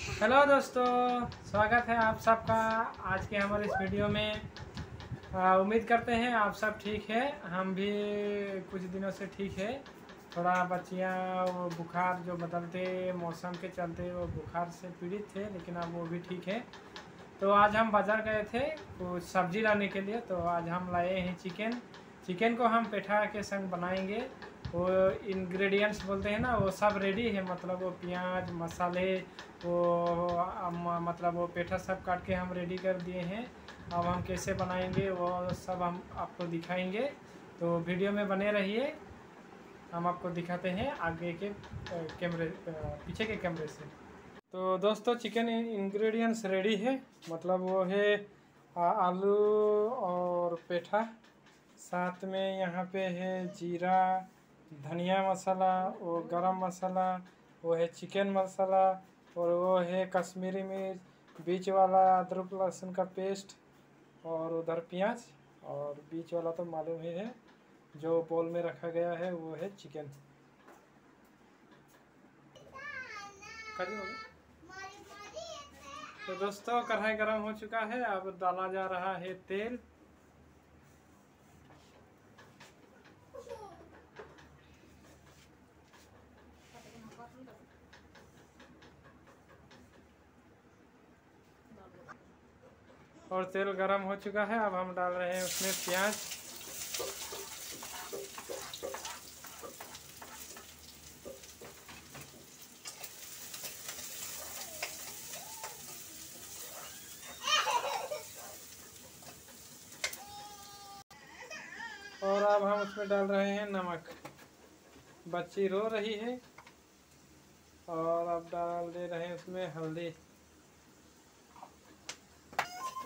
Hello दोस्तों, स्वागत है आप सबका आज के हमारे इस वीडियो में। उम्मीद करते हैं आप सब ठीक है। हम भी कुछ दिनों से ठीक है। थोड़ा बच्चियाँ, वो बुखार जो बदलते मौसम के चलते वो बुखार से पीड़ित थे, लेकिन अब वो भी ठीक है। तो आज हम बाज़ार गए थे कुछ सब्ज़ी लाने के लिए तो आज हम लाए हैं चिकन। चिकन को हम पेठा के संग बनाएँगे। वो इंग्रेडिएंट्स बोलते हैं ना, वो सब रेडी है मतलब वो प्याज, मसाले, वो मतलब वो पेठा सब काट के हम रेडी कर दिए हैं। अब हम कैसे बनाएँगे, वो सब हम आपको दिखाएँगे। तो वीडियो में बने रहिए। हम आपको दिखाते हैं आगे के कैमरे पीछे के कैमरे से। तो दोस्तों चिकन इंग्रेडिएंट्स रेडी है। मतलब वो है आलू और पेठा। साथ में यहाँ पे है जीरा धनिया मसाला, वो गरम मसाला, वो है चिकन मसाला और वो है कश्मीरी मिर्च, बीच वाला अदरक लहसुन का पेस्ट और उधर प्याज और बीच वाला तो मालूम ही है, जो बोल में रखा गया है, वो है चिकन। तो दोस्तों, कढ़ाई गरम हो चुका है, अब डाला जा रहा है तेल। और तेल गरम हो चुका है। अब हम डाल रहे हैं उसमें प्याज। और अब हम उसमें डाल रहे हैं नमक। बच्ची रो रही है। और अब डाल दे रहे हैं उसमें हल्दी।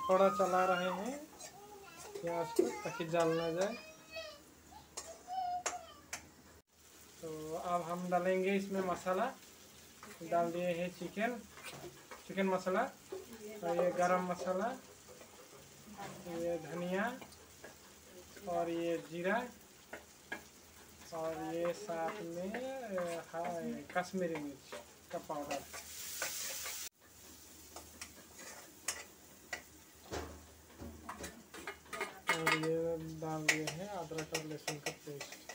थोड़ा चला रहे हैं। प्याज को ताकि जल ना जाए। तो अब हम डालेंगे इसमें मसाला। डाल दिए हैं चिकन। चिकन मसाला। और ये गरम मसाला। ये धनिया। और ये जीरा। और ये साथ में हाँ, कश्मीरी मिर्च का पाउडर और ये डाल दिए हैं अदरक और लहसुन का पेस्ट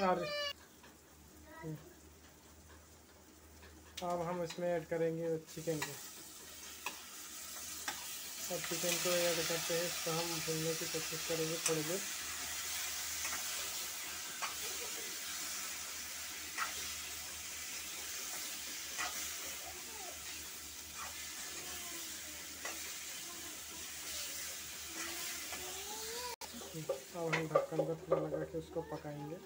और अब हम इसमें ऐड करेंगे चिकन को। अब चिकन को ऐड करते हैं, इसको हम भूनने की कोशिश करेंगे थोड़ी देर। अब हम ढक्कन को थोड़ा लगा के उसको पकाएँगे।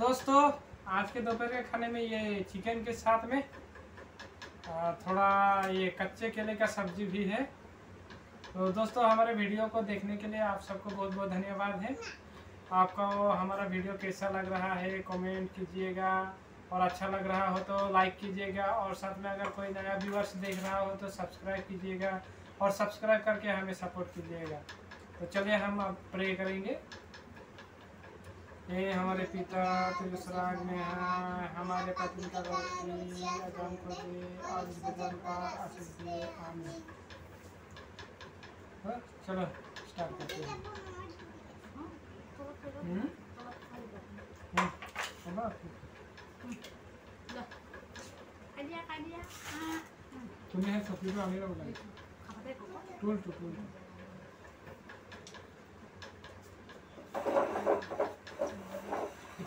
दोस्तों, आज के दोपहर के खाने में ये चिकन के साथ में थोड़ा ये कच्चे केले का सब्ज़ी भी है। तो दोस्तों, हमारे वीडियो को देखने के लिए आप सबको बहुत बहुत धन्यवाद है। आपको हमारा वीडियो कैसा लग रहा है कमेंट कीजिएगा। और अच्छा लग रहा हो तो लाइक कीजिएगा। और साथ में अगर कोई नया व्यूवर्स देख रहा हो तो सब्सक्राइब कीजिएगा। और सब्सक्राइब करके हमें सपोर्ट कीजिएगा। तो चलिए हम अब प्रे करेंगे। हे हमारे पिता तेरे सराग में है हमारे पति का दे और इस भजन का आशीष दे आमीन। हाँ, चलो स्टार्ट करते हैं। हम्म? हम्म, आप- तुम्हें है सफी को आमीरा टूल टू टूल।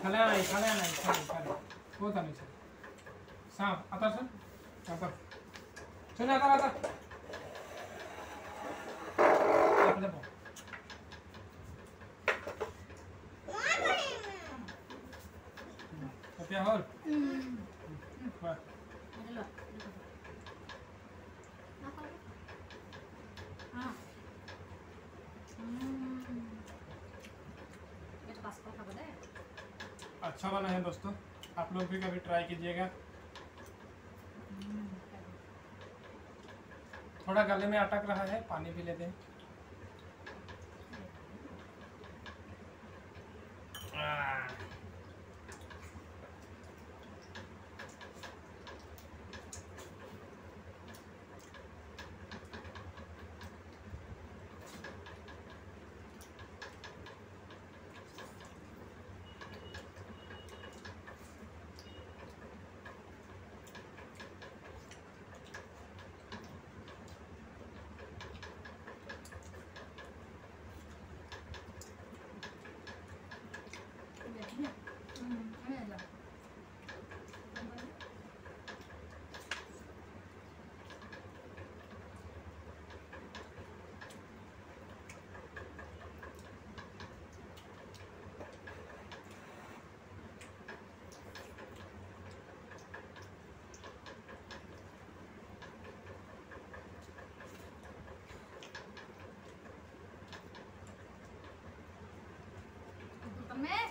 इखाले ना इखाले ना इखाले इखाले वो था नहीं सर सांप आता सर आता चल आता आता आपले पाव सत्या होल बस अच्छा बना है दोस्तों। आप लोग भी कभी ट्राई कीजिएगा। थोड़ा गले में अटक रहा है, पानी भी लेते हैं।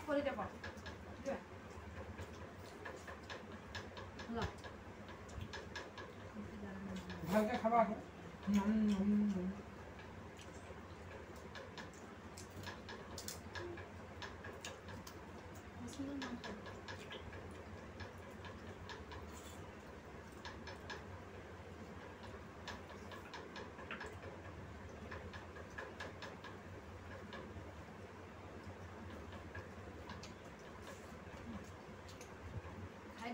কৰি দিব। ভালকে খাবা আকৌ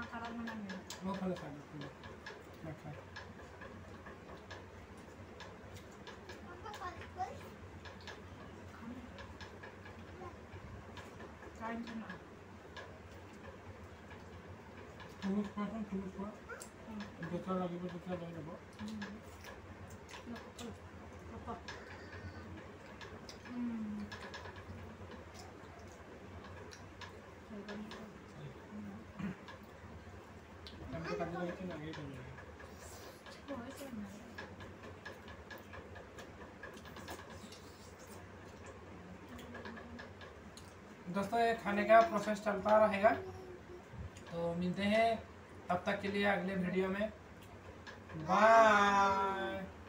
makaral mo lang yun. Oo, pala sabi ko. Bakal. Kain ka na. Tumis pa siya, tumis pa. Dito lagi ba, dito lagi na boh. Lepas. दोस्तों, ये खाने का प्रोसेस चलता रहेगा। तो मिलते हैं तब तक के लिए अगले वीडियो में। बाय